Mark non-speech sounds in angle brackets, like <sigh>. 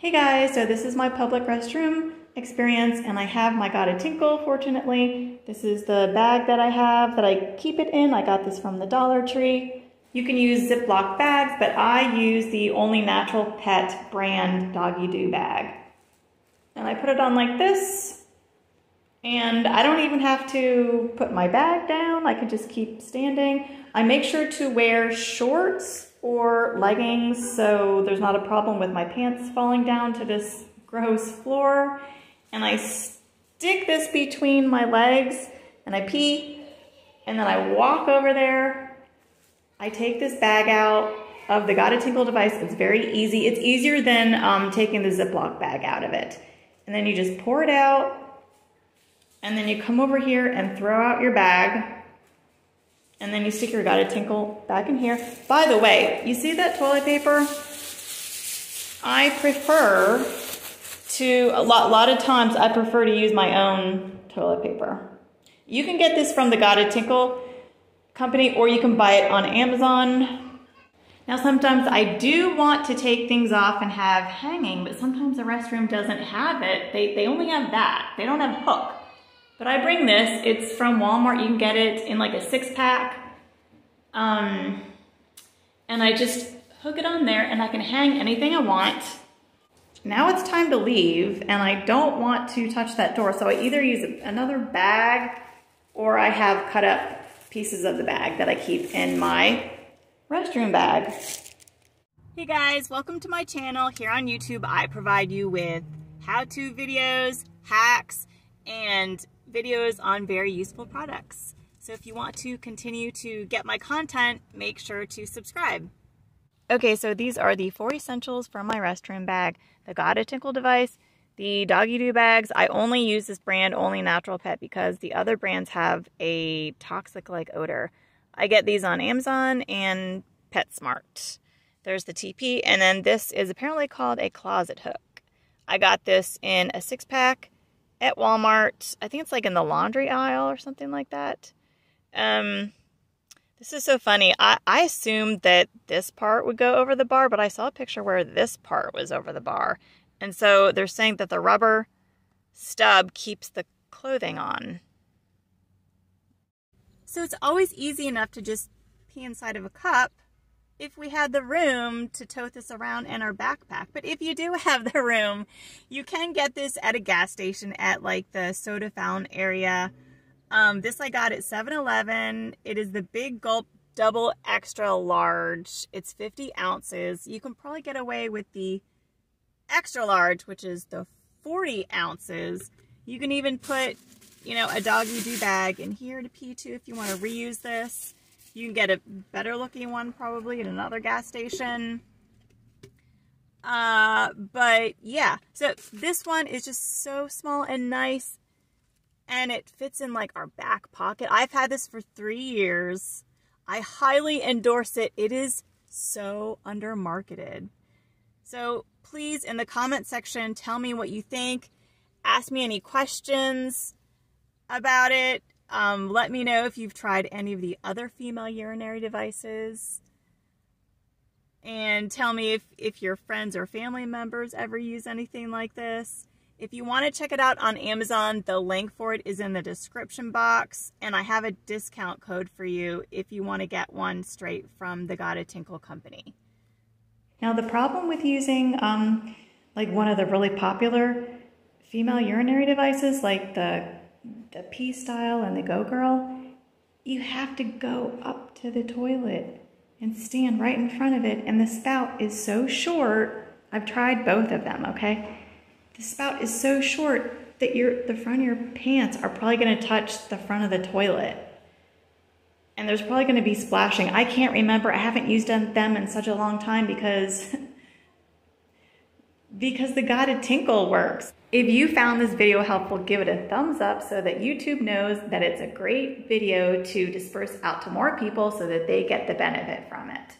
Hey guys, so this is my public restroom experience and I have my Gotta Tinkle, fortunately. This is the bag that I have that I keep it in. I got this from the Dollar Tree. You can use Ziploc bags, but I use the Only Natural Pet brand Doggy Doo bag. And I put it on like this, and I don't even have to put my bag down. I can just keep standing. I make sure to wear shorts or leggings so there's not a problem with my pants falling down to this gross floor. And I stick this between my legs and I pee and then I walk over there. I take this bag out of the Gotta Tinkle device. It's very easy. It's easier than um, taking the Ziploc bag out of it. And then you just pour it out and then you come over here and throw out your bag and then you stick your a Tinkle back in here. By the way, you see that toilet paper? I prefer to, a lot, lot of times I prefer to use my own toilet paper. You can get this from the Gotta Tinkle company or you can buy it on Amazon. Now sometimes I do want to take things off and have hanging, but sometimes the restroom doesn't have it. They, they only have that. They don't have hook. But I bring this, it's from Walmart. You can get it in like a six pack. Um, and I just hook it on there and I can hang anything I want. Now it's time to leave and I don't want to touch that door. So I either use another bag or I have cut up pieces of the bag that I keep in my restroom bag. Hey guys, welcome to my channel. Here on YouTube, I provide you with how-to videos, hacks, and videos on very useful products. So if you want to continue to get my content, make sure to subscribe. Okay, so these are the four essentials for my restroom bag. The Gotta Tinkle device, the Doggy Doo bags. I only use this brand, Only Natural Pet, because the other brands have a toxic-like odor. I get these on Amazon and PetSmart. There's the TP, and then this is apparently called a closet hook. I got this in a six-pack at Walmart. I think it's like in the laundry aisle or something like that. Um, this is so funny. I, I assumed that this part would go over the bar, but I saw a picture where this part was over the bar. And so they're saying that the rubber stub keeps the clothing on. So it's always easy enough to just pee inside of a cup if we had the room to tote this around in our backpack. But if you do <laughs> have the room, you can get this at a gas station at like the soda fountain area. Um, this I got at 7-Eleven. It is the Big Gulp Double Extra Large. It's 50 ounces. You can probably get away with the extra large, which is the 40 ounces. You can even put, you know, a doggy do bag in here to pee to if you want to reuse this. You can get a better looking one probably at another gas station. Uh, but yeah, so this one is just so small and nice and it fits in like our back pocket. I've had this for three years. I highly endorse it. It is so under marketed. So please in the comment section, tell me what you think. Ask me any questions about it. Um, let me know if you've tried any of the other female urinary devices. And tell me if, if your friends or family members ever use anything like this. If you want to check it out on Amazon, the link for it is in the description box. And I have a discount code for you if you want to get one straight from the Gotta Tinkle company. Now the problem with using um, like one of the really popular female urinary devices like the the P-Style and the Go Girl, you have to go up to the toilet and stand right in front of it. And the spout is so short. I've tried both of them, okay? The spout is so short that your the front of your pants are probably going to touch the front of the toilet. And there's probably going to be splashing. I can't remember. I haven't used them in such a long time because <laughs> because the a Tinkle works. If you found this video helpful, give it a thumbs up so that YouTube knows that it's a great video to disperse out to more people so that they get the benefit from it.